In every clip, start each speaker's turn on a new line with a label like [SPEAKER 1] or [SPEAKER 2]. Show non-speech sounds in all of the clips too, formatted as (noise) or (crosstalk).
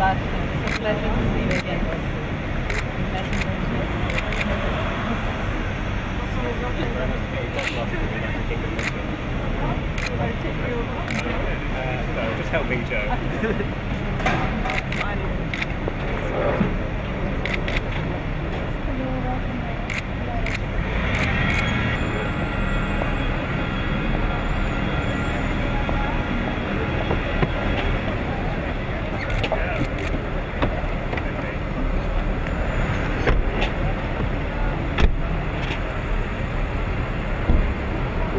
[SPEAKER 1] pleasure to see you again. Nice to meet you.
[SPEAKER 2] Uh, no, just help me, Joe. (laughs)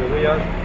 [SPEAKER 2] Hallelujah.